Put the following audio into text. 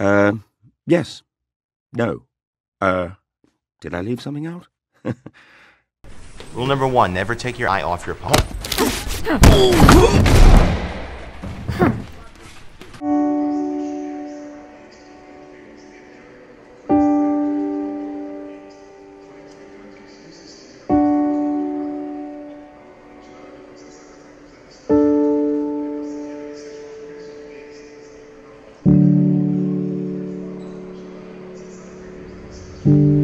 Uh, yes. No. Uh, did I leave something out? Rule number one, never take your eye off your opponent. thank mm -hmm. you